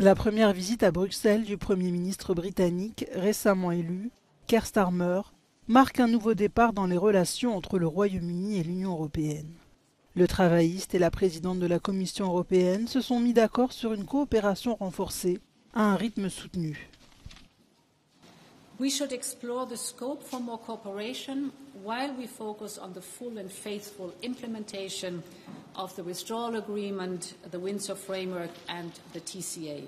La première visite à Bruxelles du Premier ministre britannique, récemment élu, Keir Starmer, marque un nouveau départ dans les relations entre le Royaume-Uni et l'Union européenne. Le travailliste et la présidente de la Commission européenne se sont mis d'accord sur une coopération renforcée à un rythme soutenu. We should explore the scope for more cooperation while we focus on the full and faithful implementation of the withdrawal agreement, the Windsor framework and the TCA.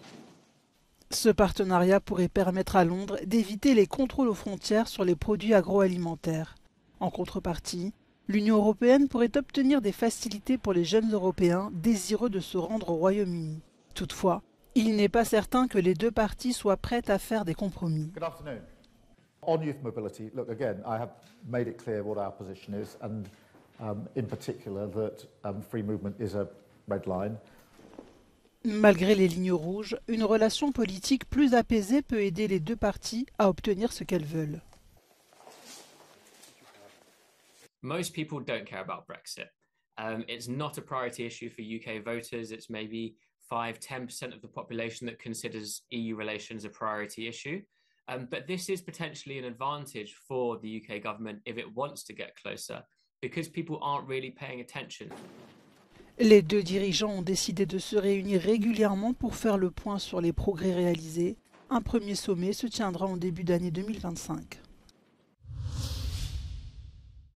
Ce partenariat pourrait permettre à Londres d'éviter les contrôles aux frontières sur les produits agroalimentaires. En contrepartie, l'Union européenne pourrait obtenir des facilités pour les jeunes Européens désireux de se rendre au Royaume-Uni. Toutefois, il n'est pas certain que les deux parties soient prêtes à faire des compromis. Good afternoon. On youth mobility, look, again, I have made it clear what our position is, and um, in particular that um, free movement is a red line. Malgré les lignes rouges, une relation politique plus apaisée peut aider les deux parties à obtenir ce qu'elles veulent. Most people don't care about Brexit. Um, it's not a priority issue for UK voters. It's maybe 5 10% of the population that considers EU relations a priority issue. Um, but this is potentially an advantage for the UK government if it wants to get closer because people aren't really paying attention. Les deux dirigeants ont décidé de se réunir régulièrement pour faire le point sur les progrès réalisés. Un premier sommet se tiendra en début d'année 2025.